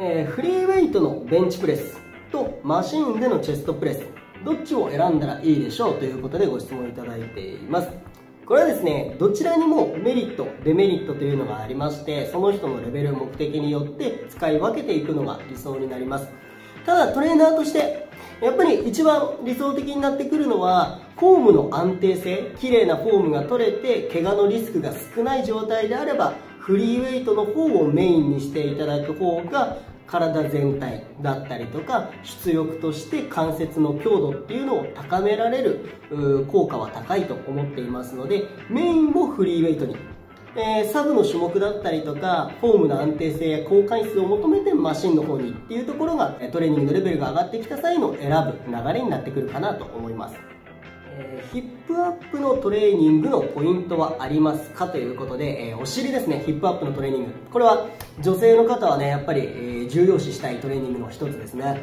えー、フリーウェイトのベンチプレスとマシンでのチェストプレスどっちを選んだらいいでしょうということでご質問いただいています。これはですねどちらにもメリットデメリットというのがありましてその人のレベル目的によって使い分けていくのが理想になります。ただトレーナーとしてやっぱり一番理想的になってくるのはフォームの安定性綺麗なフォームが取れて怪我のリスクが少ない状態であればフリーウェイトの方をメインにしていただく方が体全体だったりとか出力として関節の強度っていうのを高められる効果は高いと思っていますのでメインをフリーウェイトに、えー、サブの種目だったりとかフォームの安定性や高回数を求めてマシンの方にっていうところがトレーニングのレベルが上がってきた際の選ぶ流れになってくるかなと思います。えヒップアップのトレーニングのポイントはありますかということで、えー、お尻ですねヒップアップのトレーニング。これは女性の方はねやっぱり、えー、重要視したいトレーニングの一つですね。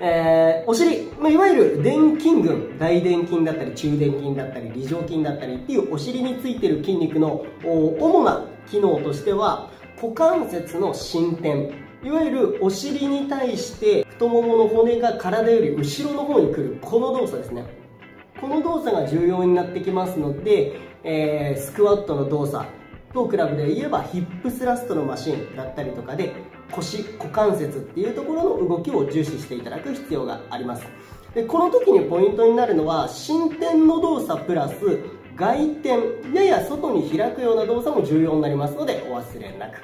えー、お尻、まあ、いわゆる臀筋群大臀筋だったり中臀筋だったり梨状筋だったりっていうお尻についてる筋肉の主な機能としては股関節の伸展。いわゆるお尻に対して太ももの骨が体より後ろの方に来るこの動作ですね。この動作が重要になってきますので、えー、スクワットの動作とクラブで言えばヒップスラストのマシンだったりとかで腰股関節っていうところの動きを重視していただく必要があります。でこの時にポイントになるのは進展の動作プラス外転やや外に開くような動作も重要になりますのでお忘れなく。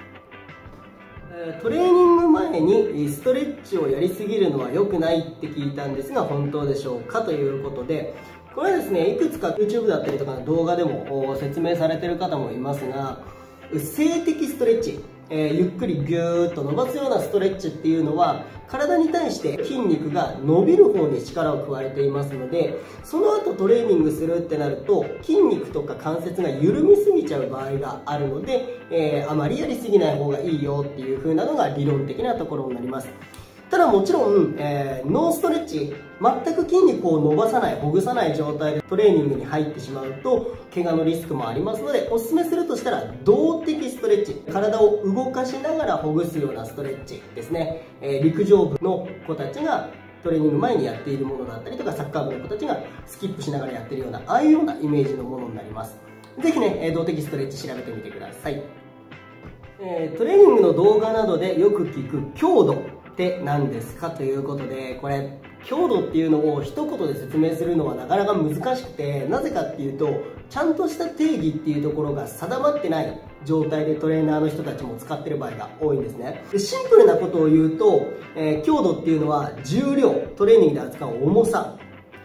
トレーニング前にストレッチをやりすぎるのは良くないって聞いたんですが本当でしょうかということでこれですねいくつか YouTube だったりとかの動画でも説明されてる方もいますが静的ストレッチえー、ゆっくりギューッと伸ばすようなストレッチっていうのは体に対して筋肉が伸びる方に力を加えていますのでその後トレーニングするってなると筋肉とか関節が緩みすぎちゃう場合があるので、えー、あまりやりすぎない方がいいよっていう風なのが理論的なところになります。ただもちろん、えー、ノーストレッチ全く筋肉を伸ばさないほぐさない状態でトレーニングに入ってしまうと怪我のリスクもありますのでおすすめするとしたら動的ストレッチ体を動かしながらほぐすようなストレッチですね、えー、陸上部の子たちがトレーニング前にやっているものだったりとかサッカー部の子たちがスキップしながらやってるようなああいうようなイメージのものになります。ぜひね動的ストレッチ調べてみてください、えー、トレーニングの動画などでよく聞く強度。って何ですかということでこれ強度っていうのを一言で説明するのはなかなか難しくてなぜかっていうとちゃんとした定義っていうところが定まってない状態でトレーナーの人たちも使ってる場合が多いんですねでシンプルなことを言うと、えー、強度っていうのは重量トレーニングで扱う重さ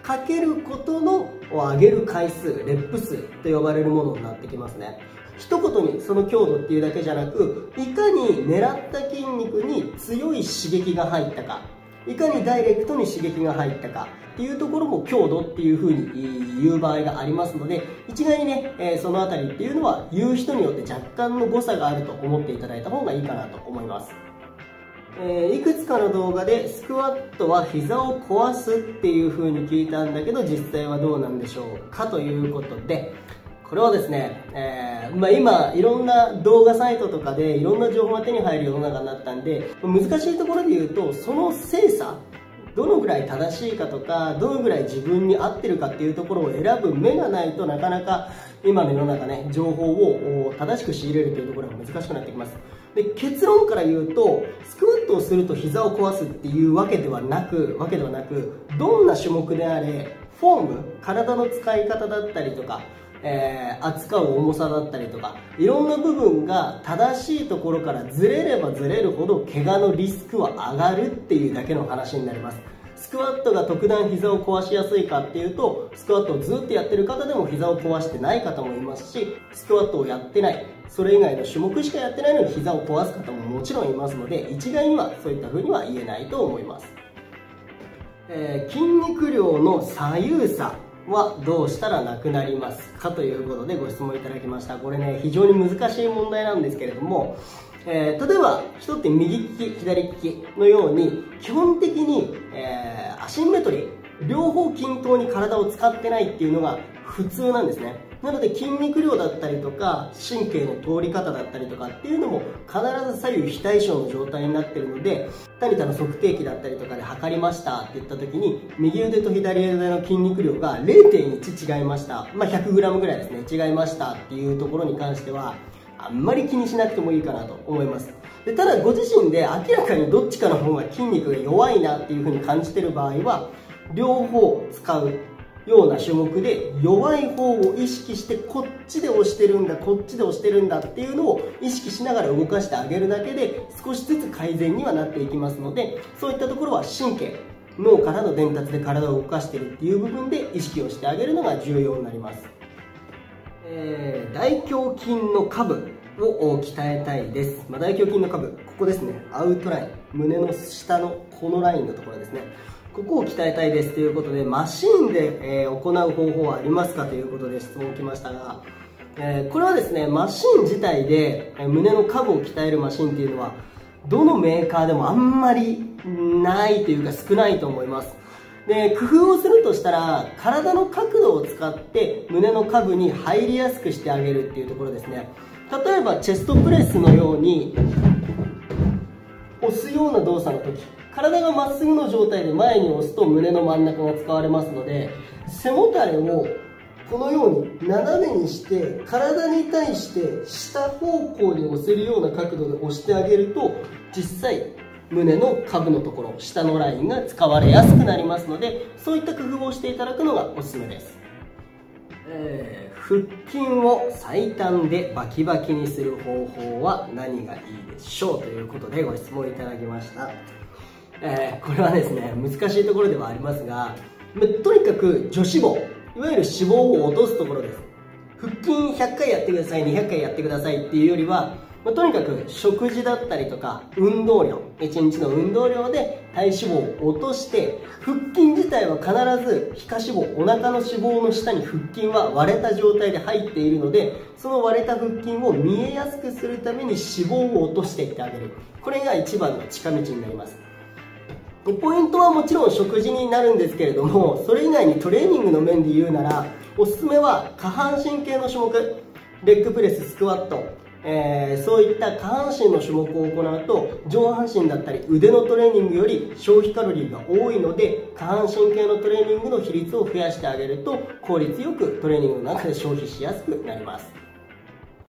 かけることのを上げる回数レップ数と呼ばれるものになってきますね。一言にその強度っていうだけじゃなくいかに狙った筋肉に強い刺激が入ったかいかにダイレクトに刺激が入ったかっていうところも強度っていうふうに言う場合がありますので一概にね、え、その辺りっていうのは言う人によって若干の誤差があると思っていただいた方がいいかなと思います。えー、いくつかの動画でスクワットは膝を壊すっていう風に聞いたんだけど実際はどうなんでしょうかということでこれはですね、えー、まあ、今いろんな動画サイトとかでいろんな情報が手に入る世の中になったんで難しいところで言うとその精査どのぐらい正しいかとかどのぐらい自分に合ってるかっていうところを選ぶ目がないとなかなか今の世の中ね情報を正しく仕入れるというところが難しくなってきます。で結論から言うとスクワットをすると膝を壊すっていうわけではなくわけではなくどんな種目であれフォーム体の使い方だったりとかえー、扱う重さだったりとかいろんな部分が正しいところからずれればずれるほど怪我のリスクは上がるっていうだけの話になります。クワットが特段膝を壊しやすいかっていうとスクワットをずっとやってる方でも膝を壊してない方もいますしスクワットをやってないそれ以外の種目しかやってないのに膝を壊す方ももちろんいますので一概にはそういった風には言えないと思います、えー、筋肉量の左右差はどうしたらなくなりますかということでご質問いただきました。これね非常に難しい問題なんですけれども、えー、例えば人って右利き左利きのように基本的に、えー、シンメトリー両方均等に体を使ってないっていうのが普通なんですね。なので筋肉量だったりとか神経の通り方だったりとかっていうのも必ず左右非対称の状態になってるのでタニタの測定器だったりとかで測りましたって言った時に右腕と左腕の筋肉量が0.1違いました、まあ、100g ぐらいですね。違いましたっていうところに関してはあんまり気にしなくてもいいかなと思います。でただご自身で明らかにどっちかの方が筋肉が弱いなっていうふうに感じてる場合は両方使うような種目で弱い方を意識してこっちで押してるんだこっちで押してるんだっていうのを意識しながら動かしてあげるだけで少しずつ改善にはなっていきますのでそういったところは神経脳からの伝達で体を動かしてるっていう部分で意識をしてあげるのが重要になります、えー、大胸筋の下部。を鍛えたいです、まあ、大胸筋の下部。ここですね。アウトライン。胸の下のこのラインのところですね。ここを鍛えたいです。ということでマシンで、えー、行う方法はありますかということで質問来ましたが、えー、これはですねマシン自体で胸の下部を鍛えるマシンっていうのはどのメーカーでもあんまりないというか少ないと思います。で工夫をするとしたら体の角度を使って胸の下部に入りやすくしてあげるっていうところですね。例えばチェストプレスのように押すような動作の時体がまっすぐの状態で前に押すと胸の真ん中が使われますので背もたれをこのように斜めにして体に対して下方向に押せるような角度で押してあげると実際胸の下部のところ下のラインが使われやすくなりますのでそういった工夫をしていただくのがおすすめです、えー、腹筋を最短でバキバキにする方法は何がいいでしょうということでご質問いただきました。えー、これはですね難しいところではありますがとにかく女子棒いわゆる脂肪を落とすところです。腹筋100回やってください200回やってくださいっていうよりは、まあ、とにかく食事だったりとか運動量1日の運動量で体脂肪を落として腹筋自体は必ず皮下脂肪お腹の脂肪の下に腹筋は割れた状態で入っているのでその割れた腹筋を見えやすくするために脂肪を落としていってあげる。これが一番の近道になります。でポイントはもちろん食事になるんですけれどもそれ以外にトレーニングの面で言うならおすすめは下半身系の種目。レッグプレススクワット、えー、そういった下半身の種目を行うと上半身だったり腕のトレーニングより消費カロリーが多いので下半身系のトレーニングの比率を増やしてあげると効率よくトレーニングの中で消費しやすくなります。